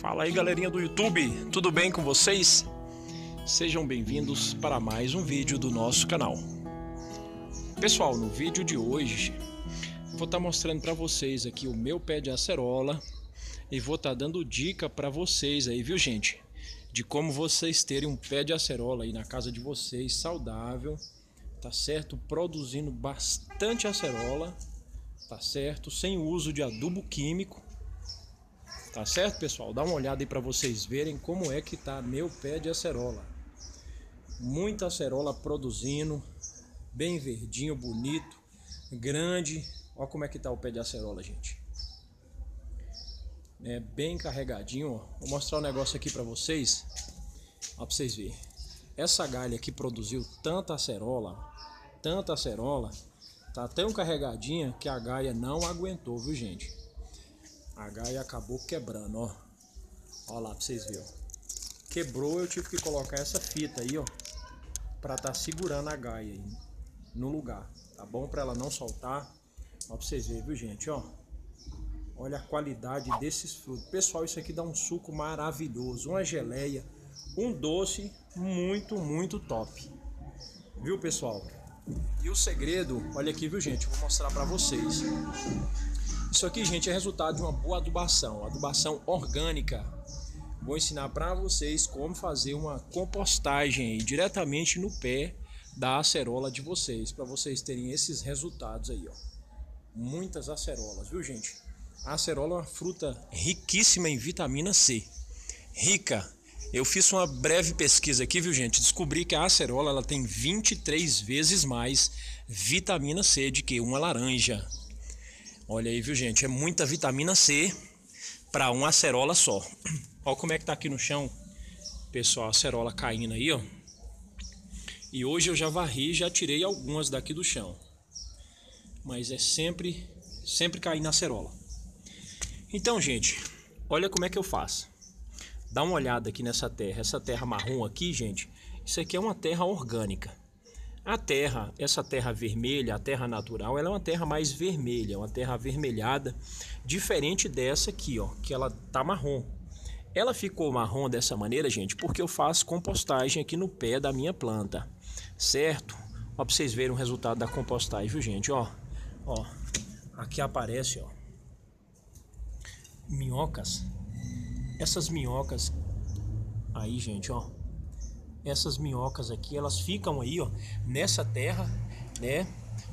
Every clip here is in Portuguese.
Fala aí, galerinha do YouTube, tudo bem com vocês? Sejam bem-vindos para mais um vídeo do nosso canal. Pessoal, no vídeo de hoje vou estar tá mostrando para vocês aqui o meu pé de acerola e vou estar tá dando dica para vocês aí, viu, gente? De como vocês terem um pé de acerola aí na casa de vocês saudável, tá certo? Produzindo bastante acerola, tá certo? Sem uso de adubo químico Tá certo, pessoal? Dá uma olhada aí para vocês verem como é que tá meu pé de acerola. Muita acerola produzindo, bem verdinho, bonito, grande. Olha como é que tá o pé de acerola, gente. É bem carregadinho, ó. Vou mostrar um negócio aqui para vocês. Ó, pra vocês verem. Essa galha que produziu tanta acerola, tanta acerola, tá tão carregadinha que a galha não aguentou, viu, gente? A gaia acabou quebrando, ó. Ó lá pra vocês verem. Quebrou, eu tive que colocar essa fita aí, ó. Pra tá segurando a gaia aí no lugar, tá bom? Pra ela não soltar. Ó pra vocês verem, viu, gente, ó. Olha a qualidade desses frutos. Pessoal, isso aqui dá um suco maravilhoso. Uma geleia, um doce muito, muito top. Viu, pessoal? E o segredo, olha aqui, viu, gente? Vou mostrar pra vocês. Isso aqui, gente, é resultado de uma boa adubação, adubação orgânica. Vou ensinar para vocês como fazer uma compostagem aí, diretamente no pé da acerola de vocês, para vocês terem esses resultados aí, ó. Muitas acerolas, viu, gente? A acerola é uma fruta riquíssima em vitamina C. Rica. Eu fiz uma breve pesquisa aqui, viu, gente? Descobri que a acerola ela tem 23 vezes mais vitamina C do que uma laranja. Olha aí, viu, gente? É muita vitamina C para uma acerola só. Olha como é que tá aqui no chão, pessoal, a acerola caindo aí, ó. E hoje eu já varri, já tirei algumas daqui do chão. Mas é sempre, sempre cair na acerola. Então, gente, olha como é que eu faço. Dá uma olhada aqui nessa terra. Essa terra marrom aqui, gente, isso aqui é uma terra orgânica. A terra, essa terra vermelha, a terra natural, ela é uma terra mais vermelha, uma terra avermelhada, diferente dessa aqui, ó, que ela tá marrom. Ela ficou marrom dessa maneira, gente, porque eu faço compostagem aqui no pé da minha planta, certo? Ó, pra vocês verem o resultado da compostagem, viu, gente? Ó, ó, aqui aparece, ó, minhocas. Essas minhocas aí, gente, ó, essas minhocas aqui, elas ficam aí, ó, nessa terra, né,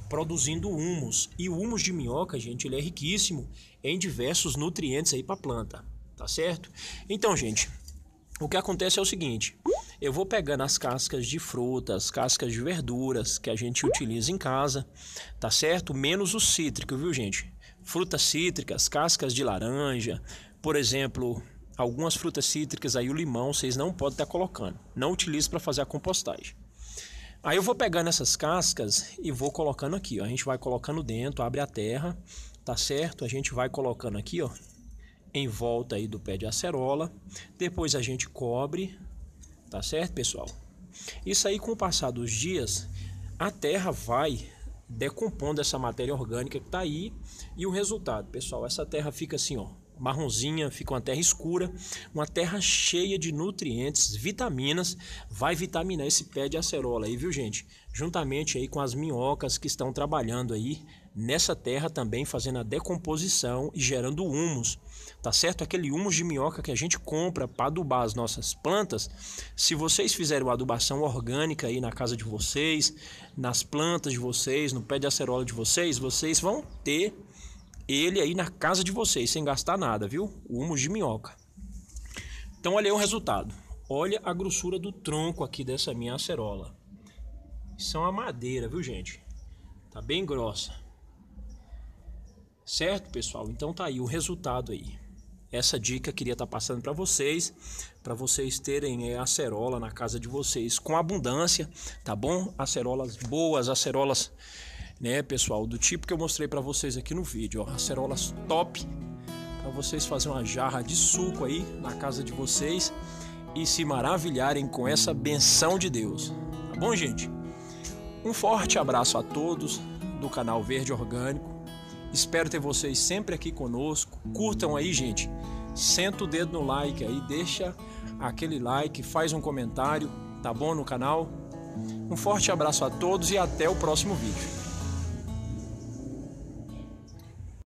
produzindo humus. E o humus de minhoca, gente, ele é riquíssimo em diversos nutrientes aí para planta, tá certo? Então, gente, o que acontece é o seguinte, eu vou pegando as cascas de frutas, cascas de verduras que a gente utiliza em casa, tá certo? Menos o cítrico, viu, gente? Frutas cítricas, cascas de laranja, por exemplo, algumas frutas cítricas aí, o limão, vocês não podem estar colocando. Não utilize para fazer a compostagem. Aí eu vou pegando essas cascas e vou colocando aqui, ó. A gente vai colocando dentro, abre a terra, tá certo? A gente vai colocando aqui, ó, em volta aí do pé de acerola. Depois a gente cobre, tá certo, pessoal? Isso aí com o passar dos dias, a terra vai decompondo essa matéria orgânica que tá aí e o resultado, pessoal, essa terra fica assim, ó, marronzinha, fica uma terra escura, uma terra cheia de nutrientes, vitaminas, vai vitaminar esse pé de acerola aí, viu gente? Juntamente aí com as minhocas que estão trabalhando aí nessa terra também fazendo a decomposição e gerando humus, tá certo? Aquele humus de minhoca que a gente compra para adubar as nossas plantas, se vocês fizerem uma adubação orgânica aí na casa de vocês, nas plantas de vocês, no pé de acerola de vocês, vocês vão ter ele aí na casa de vocês, sem gastar nada, viu? O humus de minhoca. Então olha aí o resultado. Olha a grossura do tronco aqui dessa minha acerola. Isso é uma madeira, viu gente? Tá bem grossa. Certo, pessoal? Então tá aí o resultado aí. Essa dica queria estar tá passando para vocês, para vocês terem é, acerola na casa de vocês com abundância, tá bom? Acerolas boas, acerolas né, pessoal, do tipo que eu mostrei para vocês aqui no vídeo, ó, acerolas top, para vocês fazerem uma jarra de suco aí na casa de vocês e se maravilharem com essa benção de Deus. Tá bom, gente? Um forte abraço a todos do canal Verde Orgânico. Espero ter vocês sempre aqui conosco. Curtam aí, gente. senta o dedo no like aí, deixa aquele like, faz um comentário, tá bom no canal? Um forte abraço a todos e até o próximo vídeo.